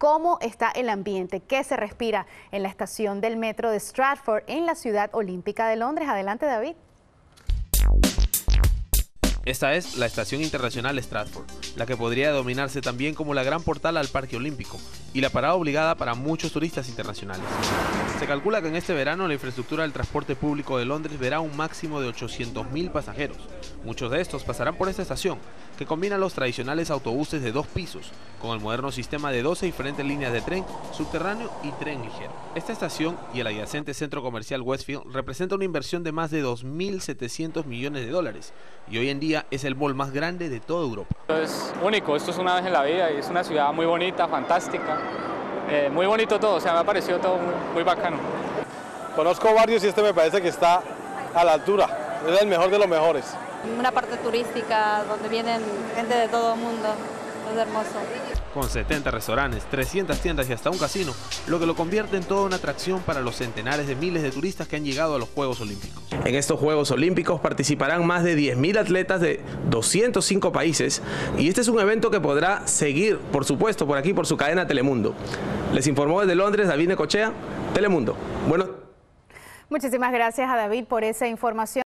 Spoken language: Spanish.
cómo está el ambiente, qué se respira en la estación del metro de Stratford en la ciudad olímpica de Londres. Adelante, David. Esta es la Estación Internacional Stratford, la que podría denominarse también como la gran portal al Parque Olímpico y la parada obligada para muchos turistas internacionales. Se calcula que en este verano la infraestructura del transporte público de Londres verá un máximo de 800.000 pasajeros. Muchos de estos pasarán por esta estación, que combina los tradicionales autobuses de dos pisos, con el moderno sistema de 12 diferentes líneas de tren, subterráneo y tren ligero. Esta estación y el adyacente centro comercial Westfield representa una inversión de más de 2.700 millones de dólares y hoy en día es el mall más grande de toda Europa. Es único, esto es una vez en la vida y es una ciudad muy bonita, fantástica, eh, muy bonito todo, o sea, me ha parecido todo muy, muy bacano. Conozco varios y este me parece que está a la altura, es el mejor de los mejores. Una parte turística donde vienen gente de todo el mundo, es hermoso. Con 70 restaurantes, 300 tiendas y hasta un casino, lo que lo convierte en toda una atracción para los centenares de miles de turistas que han llegado a los Juegos Olímpicos. En estos Juegos Olímpicos participarán más de 10.000 atletas de 205 países y este es un evento que podrá seguir, por supuesto, por aquí por su cadena Telemundo. Les informó desde Londres David Necochea, Telemundo. Bueno. Muchísimas gracias a David por esa información.